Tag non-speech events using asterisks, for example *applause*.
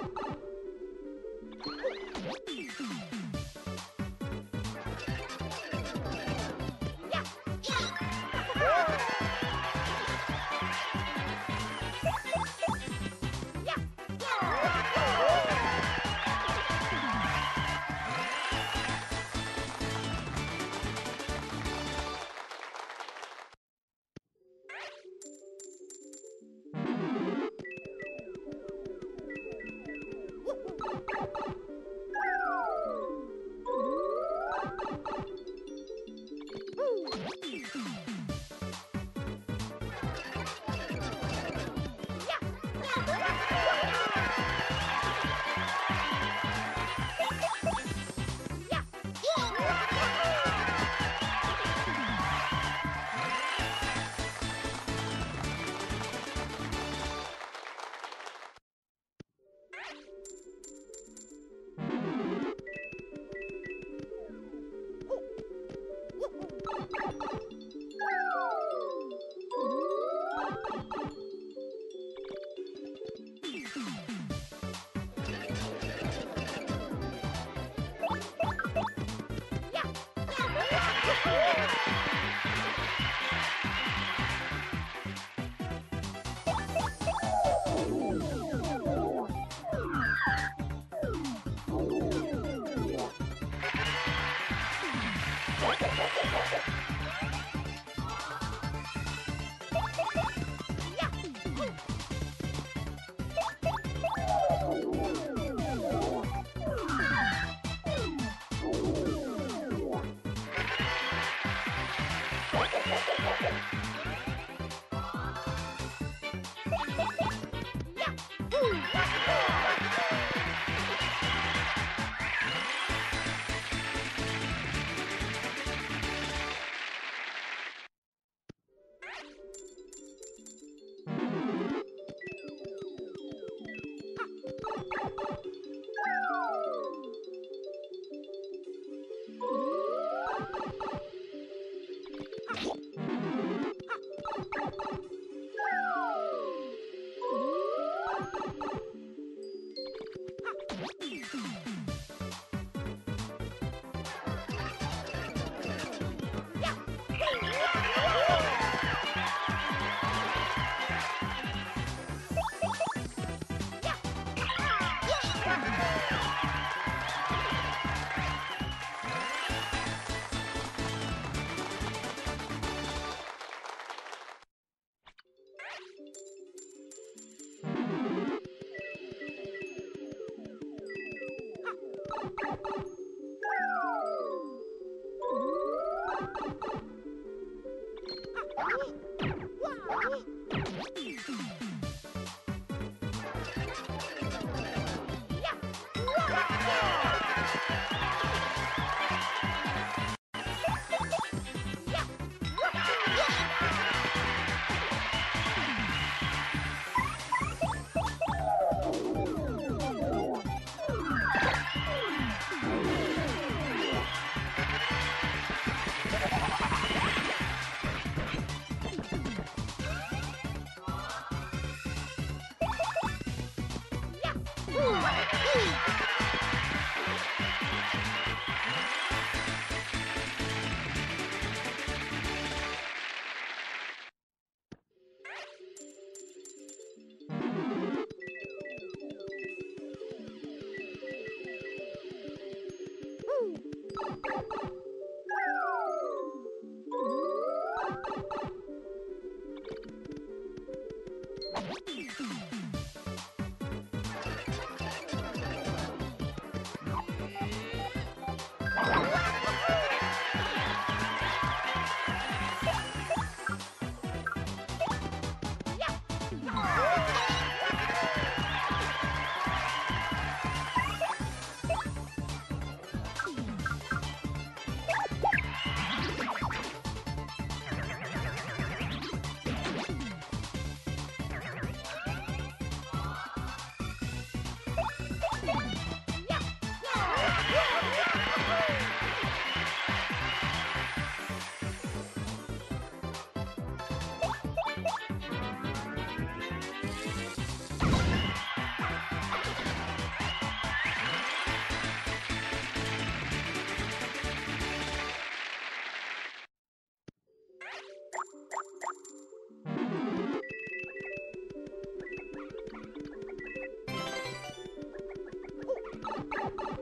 you you Yeah. *laughs* you